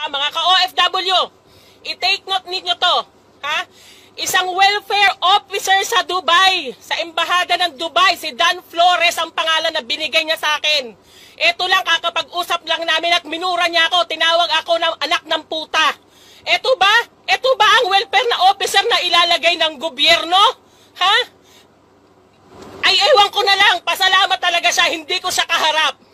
Ah, mga ka-OFW, i-take note ninyo to. Ha? Isang welfare officer sa Dubai, sa embahada ng Dubai, si Dan Flores ang pangalan na binigay niya sa akin. Ito lang, kakapag-usap lang namin at minura niya ako, tinawag ako ng anak ng puta. Ito ba? Ito ba ang welfare na officer na ilalagay ng gobyerno? Ha? Ay, ewan ko na lang, pasalamat talaga siya, hindi ko siya kaharap.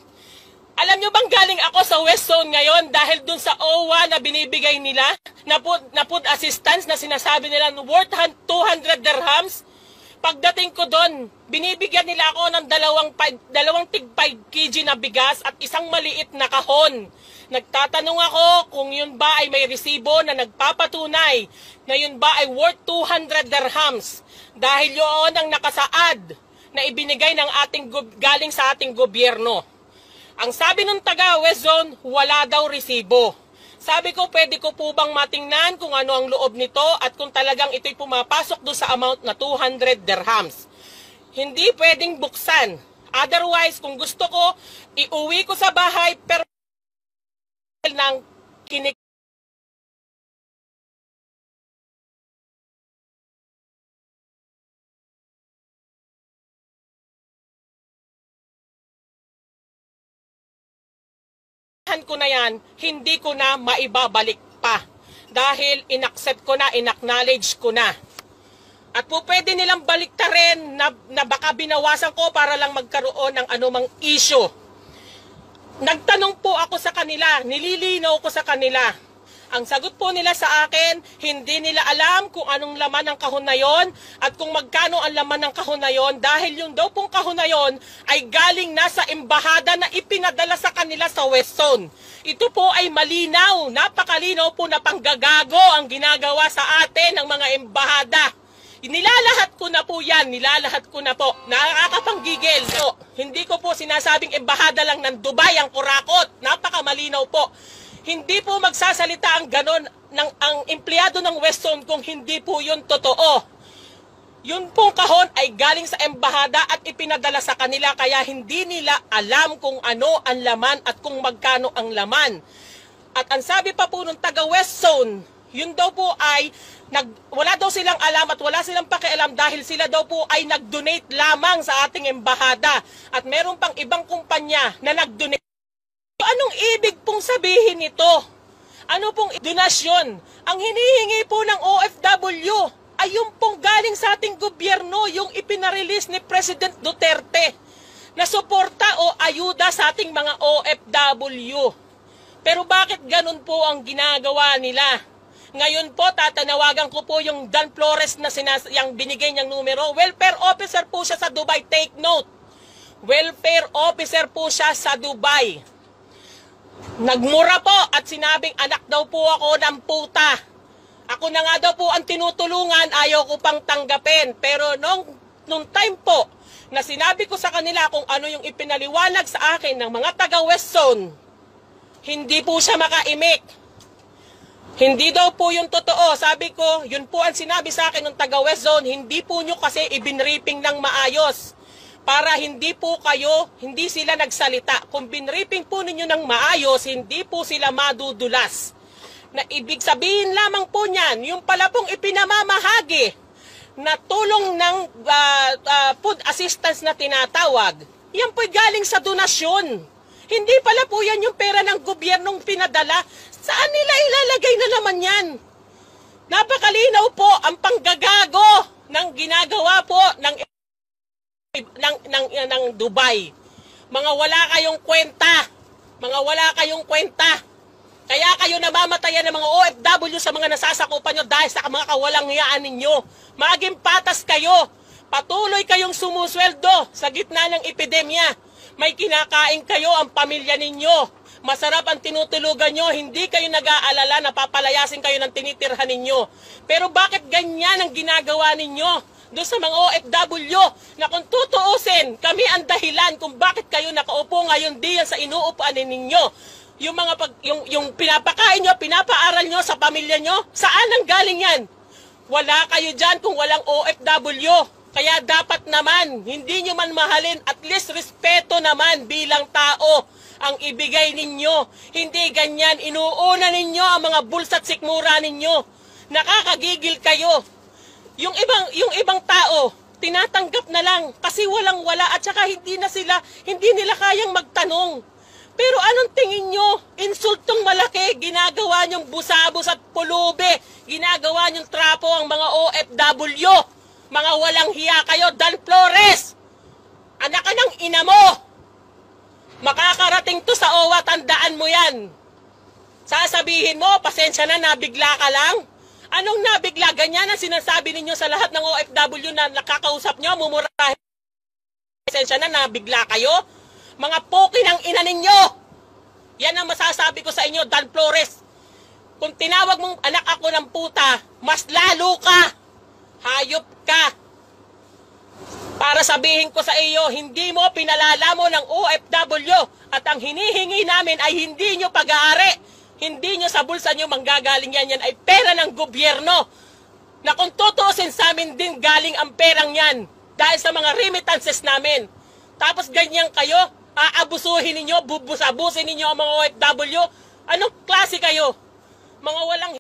Alam nyo bang galing ako sa West Zone ngayon dahil dun sa OWA na binibigay nila na food, na food assistance na sinasabi nila worth 200 dirhams? Pagdating ko doon, binibigyan nila ako ng dalawang, dalawang tig 5 kg na bigas at isang maliit na kahon. Nagtatanong ako kung yun ba ay may resibo na nagpapatunay na yun ba ay worth 200 dirhams dahil yun ang nakasaad na ibinigay ng ating galing sa ating gobyerno. Ang sabi ng taga West Zone, wala daw resibo. Sabi ko, pwede ko po bang matingnan kung ano ang loob nito at kung talagang ito'y pumapasok do sa amount na 200 dirhams. Hindi pwedeng buksan. Otherwise, kung gusto ko, iuwi ko sa bahay pero ng kinik ko na yan, hindi ko na maibabalik pa. Dahil inaccept ko na, inacknowledge ko na. At po pwede nilang baliktarin na, na baka binawasan ko para lang magkaroon ng anumang issue. Nagtanong po ako sa kanila, nililinaw ko sa kanila. Ang sagot po nila sa akin, hindi nila alam kung anong laman ng kahon na yon at kung magkano ang laman ng kahon na yon dahil yung daw pong kahon na yon ay galing na sa embahada na ipinadala sa kanila sa West Zone. Ito po ay malinaw, napakalinaw po na panggagago ang ginagawa sa atin ng mga embahada. Nilalahat ko na po yan, nilalahat ko na po. Nakakapanggigil po. Hindi ko po sinasabing embahada lang ng Dubai ang kurakot. Napakamalinaw po. Hindi po magsasalita ang ganon ng ang empleyado ng West Zone kung hindi po yun totoo. Yun pong kahon ay galing sa embahada at ipinadala sa kanila kaya hindi nila alam kung ano ang laman at kung magkano ang laman. At ang sabi pa po nung taga West Zone, yun daw po ay nag, wala daw silang alam at wala silang pakialam dahil sila daw po ay nag-donate lamang sa ating embahada. At meron pang ibang kumpanya na nag-donate. Anong ibig pong sabihin nito? Ano pong donasyon? Ang hinihingi po ng OFW ay yung pong galing sa ating gobyerno, yung ipinarelease ni President Duterte na suporta o ayuda sa ating mga OFW. Pero bakit ganun po ang ginagawa nila? Ngayon po, tatanawagan ko po yung Dan Flores na sinas yung binigay niyang numero. Welfare officer po siya sa Dubai. Take note. Welfare officer po siya sa Dubai. Nagmura po at sinabing anak daw po ako ng puta. Ako na nga daw po ang tinutulungan, ayaw ko pang tanggapin. Pero nung, nung time po na sinabi ko sa kanila kung ano yung ipinaliwanag sa akin ng mga taga West Zone, hindi po siya makaimik. Hindi daw po yung totoo. Sabi ko, yun po ang sinabi sa akin ng taga West Zone, hindi po nyo kasi ibinripping ng maayos para hindi po kayo, hindi sila nagsalita. Kung binripping po ninyo ng maayos, hindi po sila madudulas. Na ibig sabihin lamang po niyan, yung pala pong ipinamamahagi na tulong ng ah, ah, food assistance na tinatawag, yan po'y galing sa donasyon. Hindi pala po yan yung pera ng gobyernong pinadala. Saan nila ilalagay na naman yan? Napakalinaw po ang panggagago ng ginagawa po ng ng, ng, ng Dubai. Mga wala kayong kwenta. Mga wala kayong kwenta. Kaya kayo namamatayan ng mga OFW sa mga nasasakupan nyo dahil sa mga kawalang hiyaan ninyo. Maging patas kayo. Patuloy kayong sumusweldo sa gitna ng epidemya. May kinakain kayo ang pamilya ninyo. Masarap ang tinutulugan nyo, hindi kayo nag-aalala na papalayasin kayo ng tinitirhan ninyo. Pero bakit ganyan ang ginagawa ninyo? Doon sa mga OFW na kung tutuusin, kami ang dahilan kung bakit kayo nakaupo ngayon diyan sa inuupuan ninyo. Yung mga pag, yung, yung pinapakain nyo, pinapaaral nyo sa pamilya nyo, saan ang galing yan? Wala kayo dyan kung walang OFW. Kaya dapat naman, hindi nyo man mahalin, at least respeto naman bilang tao. ang ibigay ninyo. Hindi ganyan. Inuuna ninyo ang mga bulsa at sikmura ninyo. Nakakagigil kayo. Yung ibang yung ibang tao, tinatanggap na lang kasi walang wala at saka hindi na sila hindi nila kayang magtanong. Pero anong tingin nyo? Insultong malaki, ginagawa nyong busabos at pulube, ginagawa nyong trapo ang mga OFW. Mga walang hiya kayo, Dan Flores! Anak ka ng ina mo! Makakarating to sa OWA, tandaan mo yan. Sasabihin mo, pasensya na, nabigla ka lang. Anong nabigla? Ganyan ang sinasabi ninyo sa lahat ng OFW na nakakausap nyo, mumurahin. Pasensya na, nabigla kayo. Mga poki ng ina ninyo. Yan ang masasabi ko sa inyo, Dan Flores. Kung tinawag mong anak ako ng puta, mas lalo ka. Hayop ka. Para sabihin ko sa iyo, hindi mo pinalala mo ng OFW at ang hinihingi namin ay hindi nyo pag-aari. Hindi nyo sa bulsa nyo manggagaling yan. Yan ay pera ng gobyerno. Na kung tutuusin sa amin din galing ang perang yan dahil sa mga remittances namin. Tapos ganyan kayo, aabusuhin ninyo, bubus-abusin ninyo ang mga OFW. Anong klase kayo? Mga walang